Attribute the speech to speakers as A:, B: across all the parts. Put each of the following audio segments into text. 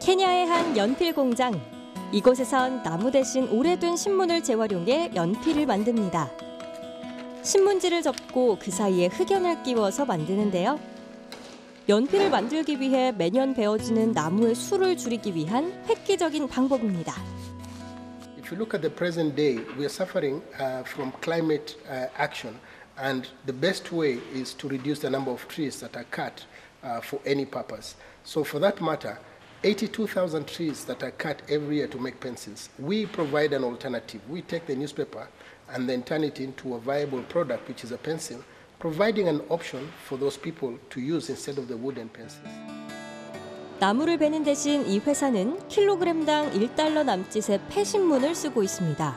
A: 케냐의 한 연필 공장. 이곳에선 나무 대신 오래된 신문을 재활용해 연필을 만듭니다. 신문지를 접고 그 사이에 흑연을 끼워서 만드는데요. 연필을 만들기 위해 매년 베어지는 나무의 수를 줄이기 위한 획기적인 방법입니다.
B: If you look at the present day, we are suffering uh, from climate uh, action, and the best way is to reduce the number of trees that are cut uh, for any purpose. So, for that matter, 82,000 trees that are cut every year to make pencils. We provide an alternative. We take the newspaper and then turn it into a viable product, which is a pencil, providing an option for those people to use instead of the wooden pencils.
A: 나무를 베는 대신 이 회사는 킬로그램당 1달러 남짓의 폐신문을 쓰고 있습니다.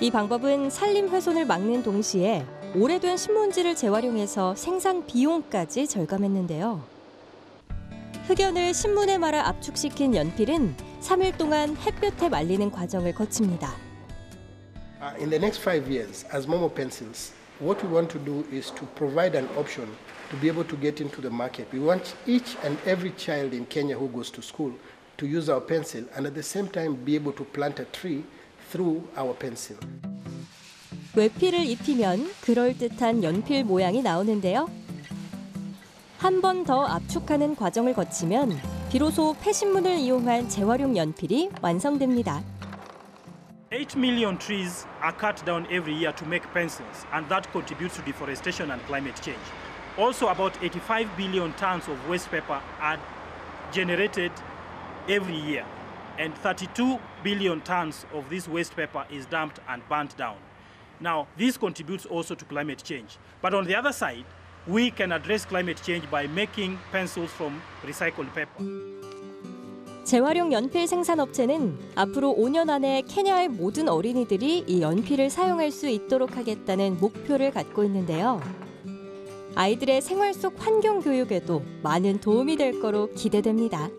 A: 이 방법은 산림 훼손을 막는 동시에 오래된 신문지를 재활용해서 생산 비용까지 절감했는데요. 흑연을 신문에 말아 압축시킨 연필은 3일 동안 햇볕에 말리는 과정을 거칩니다.
B: Uh, in the next five years, as Momo Pencils, what we want to do is to provide an option to be able to get into the market. We want each and every child in Kenya who goes to school to use our pencil and at the same time be able to plant a tree through our pencil.
A: 외필을 입히면 그럴듯한 연필 모양이 나오는데요. 한 번 더 압축하는 과정을 거치면 비로소 폐신문을 이용한 재활용 연필이 완성됩니다.
C: 8 million trees are cut down every year to make pencils, and that contributes to deforestation and climate change. Also, about 85 billion tons of waste paper are generated every year, and 32 billion tons of this waste paper is dumped and burnt down. Now, this contributes also to climate change. But on the other side, we can address climate change by making pencils from recycled paper.
A: 재활용 연필 생산 업체는 앞으로 5년 안에 케냐의 모든 어린이들이 이 연필을 사용할 수 있도록 하겠다는 목표를 갖고 있는데요. 아이들의 생활 속 환경 교육에도 많은 도움이 될 거로 기대됩니다.